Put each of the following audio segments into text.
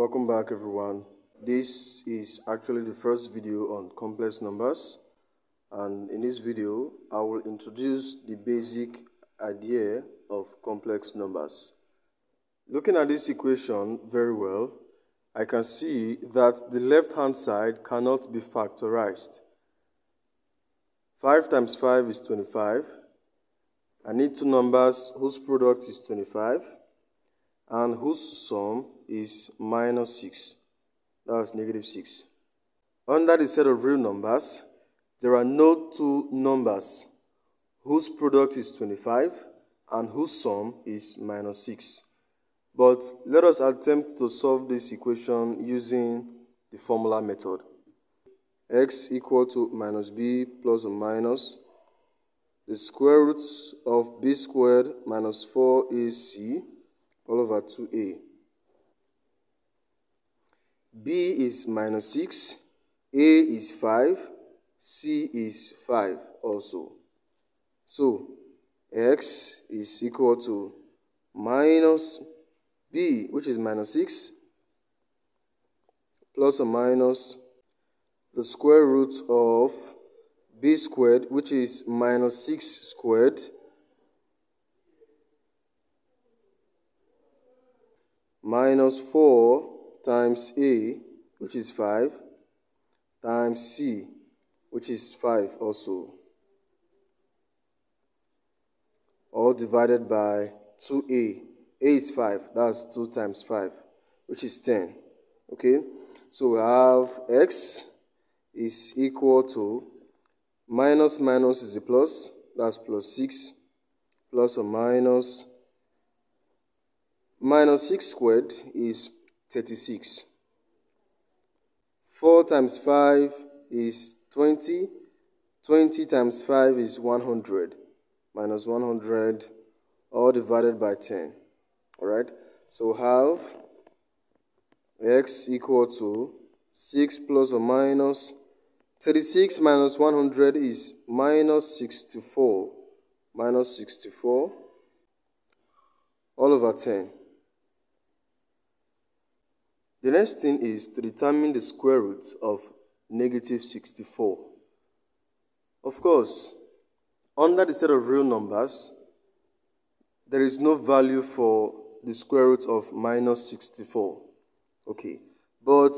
Welcome back everyone. This is actually the first video on complex numbers and in this video I will introduce the basic idea of complex numbers. Looking at this equation very well, I can see that the left hand side cannot be factorized. 5 times 5 is 25. I need two numbers whose product is 25 and whose sum is minus 6. That's negative 6. Under the set of real numbers, there are no two numbers whose product is 25 and whose sum is minus 6. But let us attempt to solve this equation using the formula method. x equal to minus b plus or minus the square root of b squared minus 4ac all over 2a. B is minus 6, a is 5, c is 5 also. So x is equal to minus b, which is minus 6, plus or minus the square root of b squared, which is minus 6 squared, minus 4 times a, which is 5, times c, which is 5 also. All divided by 2a. a is 5, that's 2 times 5, which is 10. Okay, so we have x is equal to minus minus is a plus, that's plus 6, plus or minus minus 6 squared is 36. 4 times 5 is 20. 20 times 5 is 100. Minus 100 all divided by 10. Alright, so have x equal to 6 plus or minus 36 minus 100 is minus 64. Minus 64 all over 10. The next thing is to determine the square root of negative 64. Of course, under the set of real numbers, there is no value for the square root of minus 64. Okay, but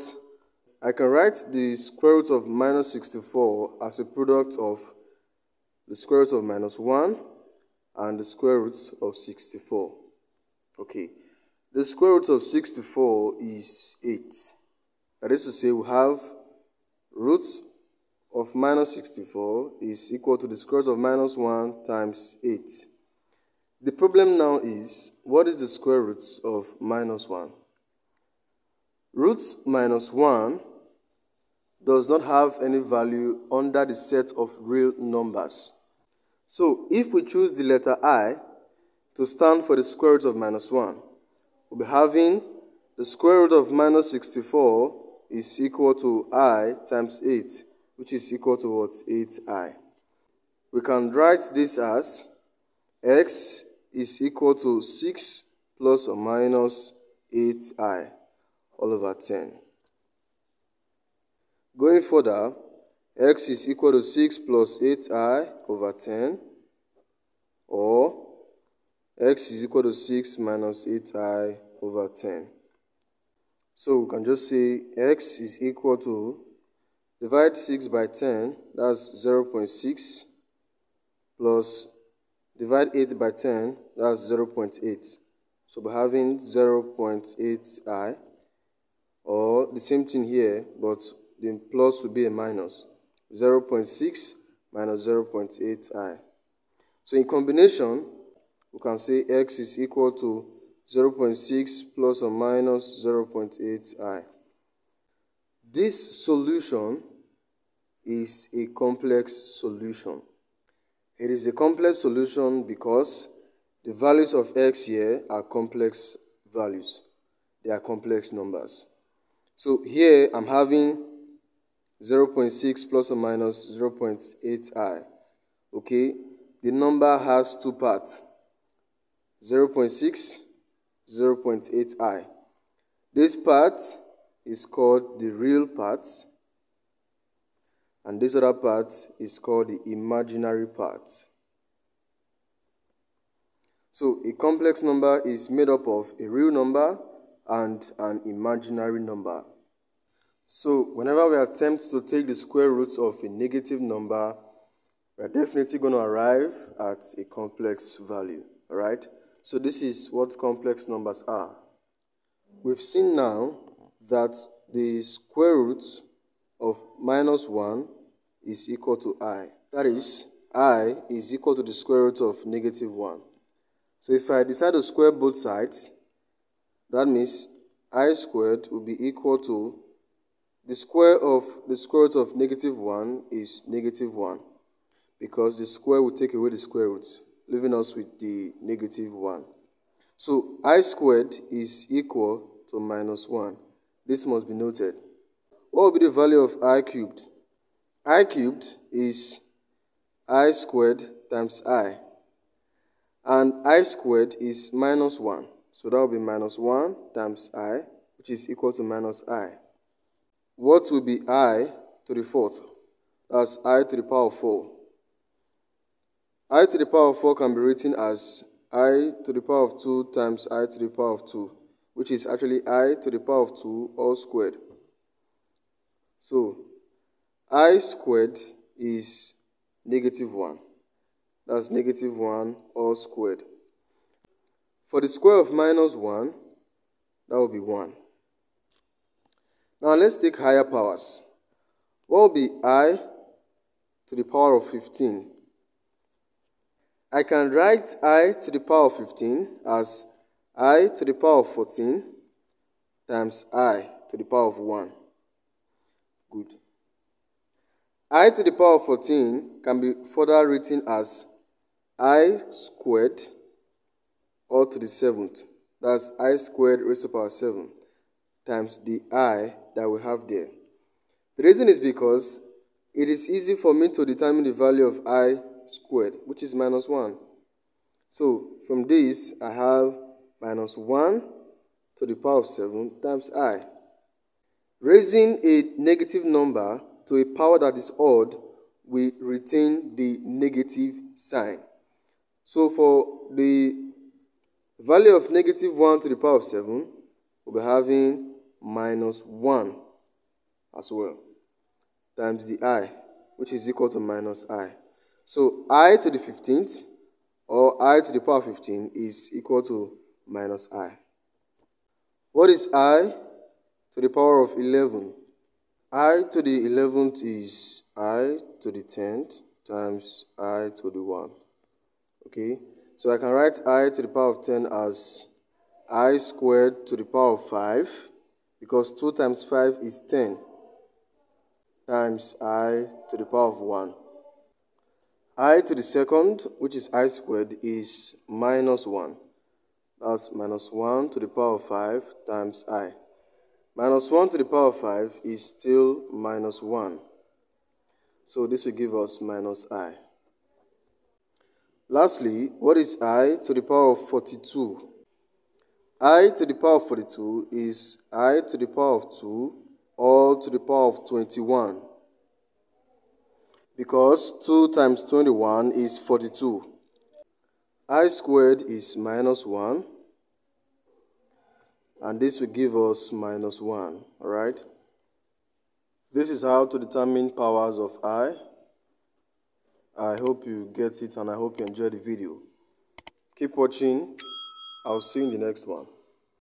I can write the square root of minus 64 as a product of the square root of minus 1 and the square root of 64. Okay, the square root of 64 is 8. That is to say, we have root of minus 64 is equal to the square root of minus 1 times 8. The problem now is, what is the square root of minus 1? Root minus 1 does not have any value under the set of real numbers. So, if we choose the letter i to stand for the square root of minus 1, we'll be having the square root of minus 64 is equal to i times 8, which is equal to what? 8i. We can write this as x is equal to 6 plus or minus 8i all over 10. Going further, x is equal to 6 plus 8i over 10 or x is equal to 6 minus 8i over 10. So we can just say x is equal to, divide 6 by 10, that's 0 0.6, plus divide 8 by 10, that's 0 0.8. So we're having 0 0.8i, or the same thing here, but the plus will be a minus. 0 0.6 minus 0 0.8i. So in combination, we can say x is equal to 0 0.6 plus or minus 0.8i. This solution is a complex solution. It is a complex solution because the values of x here are complex values. They are complex numbers. So here I'm having 0.6 plus or minus 0.8i. Okay, the number has two parts 0.6, 0.8i. This part is called the real part and this other part is called the imaginary part. So a complex number is made up of a real number and an imaginary number. So whenever we attempt to take the square root of a negative number, we're definitely going to arrive at a complex value, alright? So this is what complex numbers are. We've seen now that the square root of minus 1 is equal to i. That is, i is equal to the square root of negative 1. So if I decide to square both sides, that means i squared will be equal to the square of the square root of negative 1 is negative 1 because the square will take away the square root, leaving us with the negative 1. So i squared is equal to minus 1. This must be noted. What will be the value of i cubed? i cubed is i squared times i. And i squared is minus 1. So that will be minus 1 times i, which is equal to minus i. What will be i to the fourth? That's i to the power of 4. I to the power of 4 can be written as i to the power of 2 times i to the power of 2, which is actually i to the power of 2 all squared. So, i squared is negative 1. That's negative 1 all squared. For the square of minus 1, that will be 1. Now let's take higher powers. What will be i to the power of 15? I can write i to the power of 15 as i to the power of 14 times i to the power of 1. Good. i to the power of 14 can be further written as i squared all to the seventh. That's i squared raised to the power 7 times the i that we have there. The reason is because it is easy for me to determine the value of i squared, which is minus 1. So from this, I have minus 1 to the power of 7 times i. Raising a negative number to a power that is odd, we retain the negative sign. So for the value of negative 1 to the power of 7, we'll be having minus 1 as well times the i, which is equal to minus i. So i to the 15th or i to the power 15 is equal to minus i. What is i to the power of 11? i to the 11th is i to the 10th times i to the 1. Okay, so I can write i to the power of 10 as i squared to the power of 5 because 2 times 5 is 10 times i to the power of 1. I to the second, which is i squared, is minus 1. That's minus 1 to the power of 5 times i. Minus 1 to the power of 5 is still minus 1. So this will give us minus i. Lastly, what is i to the power of 42? i to the power of 42 is i to the power of 2 all to the power of 21. Because 2 times 21 is 42. i squared is minus 1. And this will give us minus 1. Alright? This is how to determine powers of i. I hope you get it and I hope you enjoy the video. Keep watching. I'll see you in the next one.